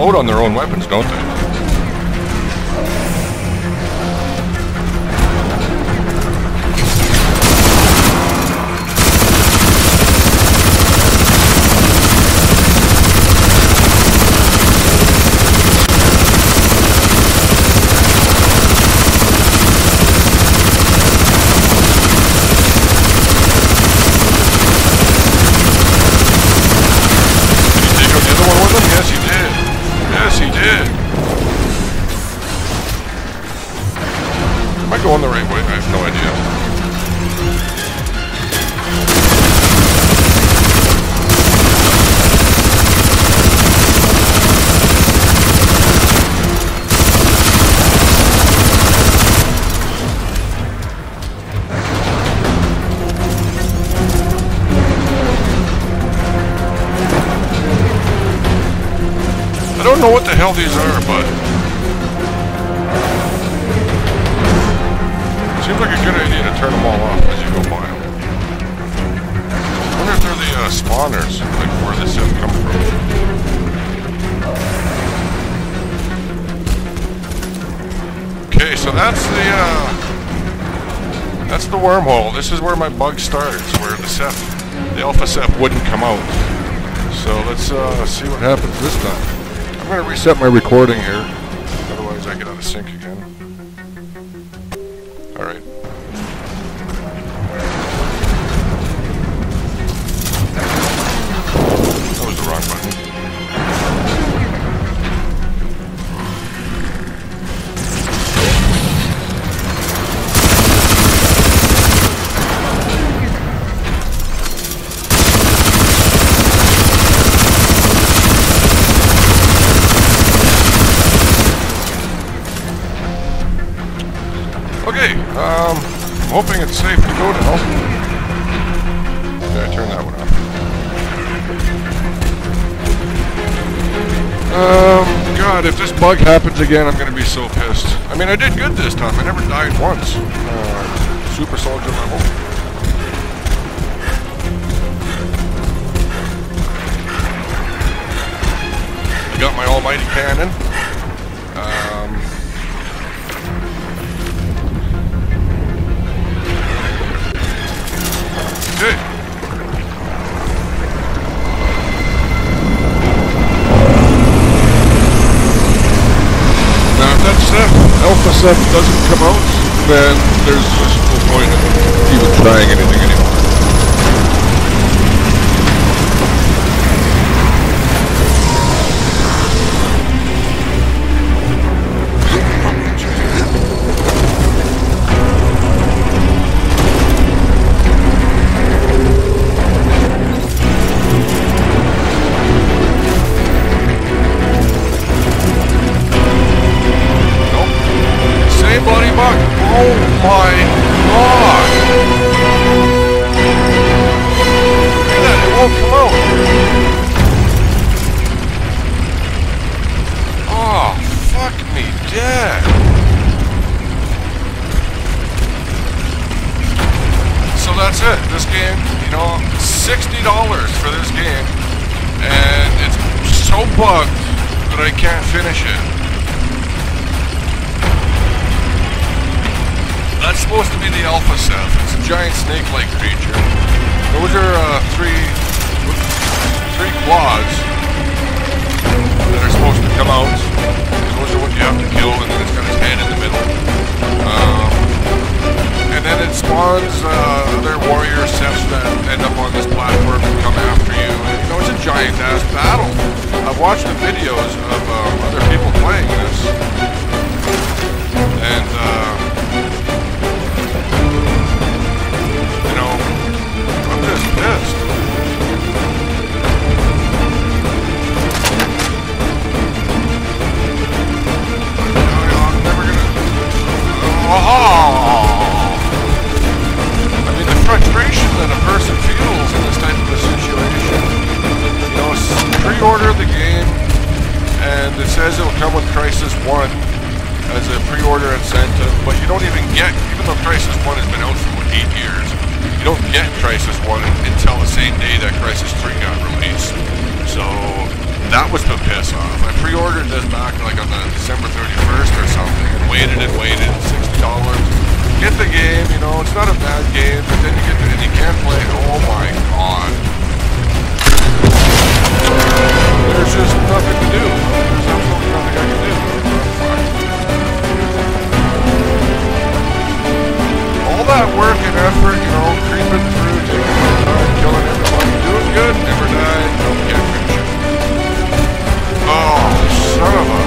Explode on their own weapons, don't they? Idea. I don't know what the hell these are, Seems like a good idea to turn them all off as you go by them. I wonder if they're the uh, spawners, like where this Ceph come from. Okay, so that's the, uh, that's the wormhole. This is where my bug starts, where the Ceph, the Alpha Ceph wouldn't come out. So let's uh, see what happens this time. I'm going to reset my recording here, otherwise I get out of sync again. Alright. Hoping it's safe to go now. Did I turn that one off? Um, God, if this bug happens again, I'm gonna be so pissed. I mean, I did good this time. I never died once. Uh, super soldier level. got my almighty cannon. stuff doesn't come out, then there's Oh my god! Look at it won't come! Oh, fuck me dead! So that's it, this game, you know, $60 for this game, and it's so bugged that I can't finish it. That's supposed to be the Alpha Ceph. It's a giant snake-like creature. Those are uh, three, three quads that are supposed to come out. Those are what you have to kill, and then it's got its head in the middle. Um, and then it spawns uh, other warrior Cephs that end up on this platform and come after you. And, you know, it's a giant-ass battle. I've watched the videos of um, other people playing this. And, uh, person feels in this type of a situation. You know, pre-order the game, and it says it'll come with Crysis 1 as a pre-order incentive, but you don't even get, even though Crysis 1 has been out for what, 8 years, you don't get Crysis 1 until the same day that Crysis 3 got released. So, that was the piss off. I pre-ordered this back like on the December 31st or something, and waited and waited, $60. Get the game, you know, it's not a bad game, but then you get the. any airplane. Oh my god. There's just nothing to do. There's absolutely nothing I can do. All that work and effort, you know, creeping through, taking my time, killing everyone, doing good, never died, don't get a. Oh, son of a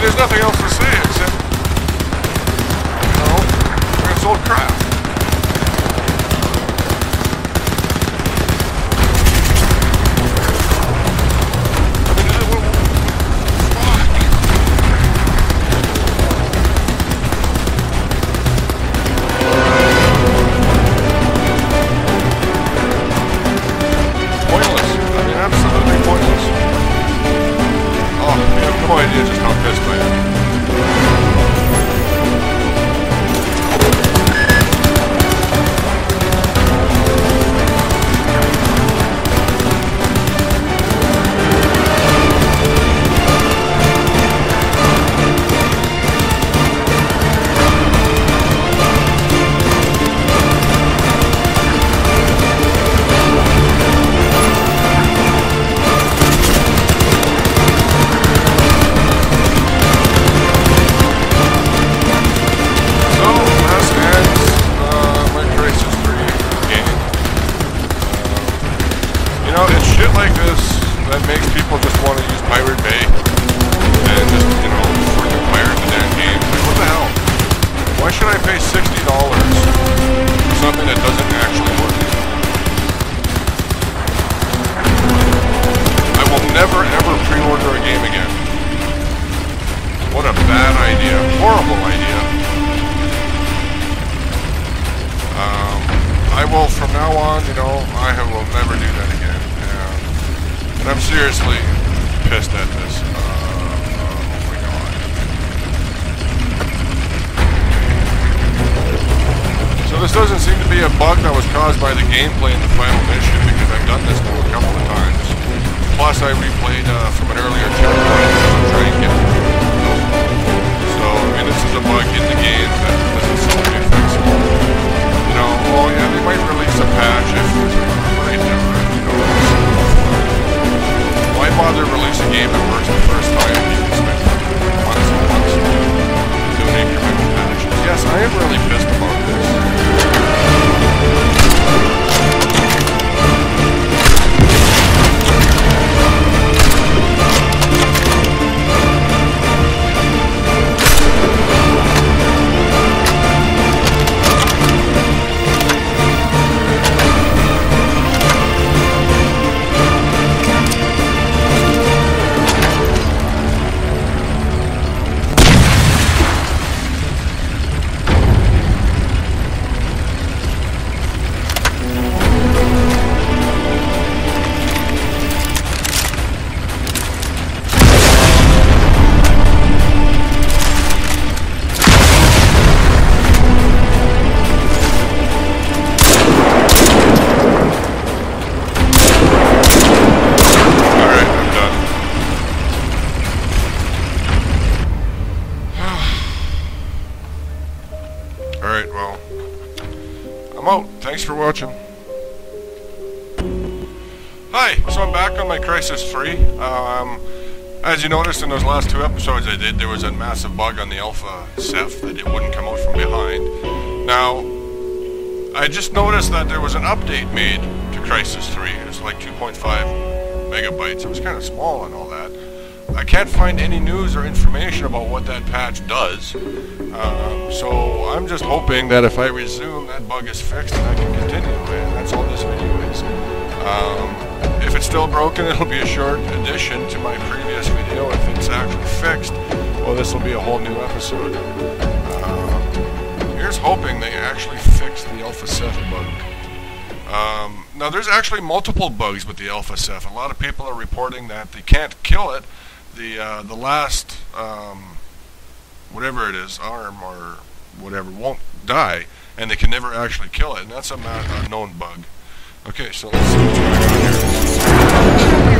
there's nothing else to see. face This doesn't seem to be a bug that was caused by the gameplay in the final mission, because I've done this a couple of times. Plus, I replayed uh, from an earlier checkpoint, so I'm trying to So, I mean, this is a bug in the game that doesn't seem to be fixable. You know, well, yeah, they might release a patch if Thanks for watching. Hi, so I'm back on my Crysis 3. Um, as you noticed in those last two episodes I did, there was a massive bug on the Alpha Ceph that it wouldn't come out from behind. Now, I just noticed that there was an update made to Crysis 3. It was like 2.5 megabytes. It was kind of small and all that. I can't find any news or information about what that patch does. Um, so I'm just hoping that if I resume, that bug is fixed and I can continue. And that's all this video is. Um, if it's still broken, it'll be a short addition to my previous video. If it's actually fixed, well, this will be a whole new episode. Uh, here's hoping they actually fix the Alpha Ceph bug. Um, now, there's actually multiple bugs with the Alpha Ceph. A lot of people are reporting that they can't kill it. The uh, the last um, whatever it is, arm or whatever, won't die, and they can never actually kill it. And that's a, known bug. Okay, so let's see what's going on here.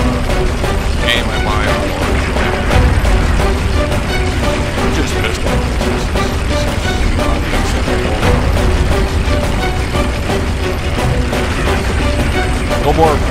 more